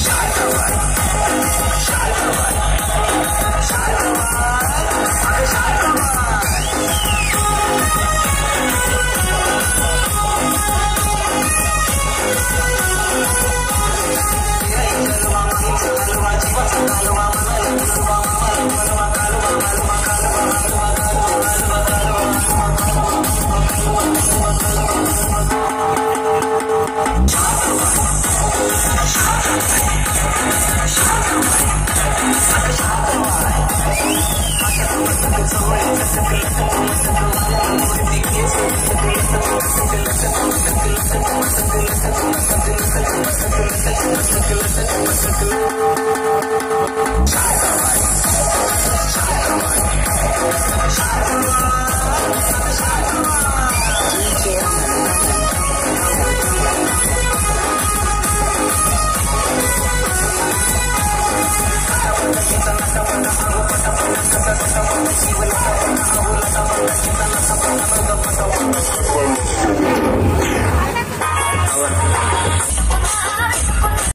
Shut up! Shut up! She will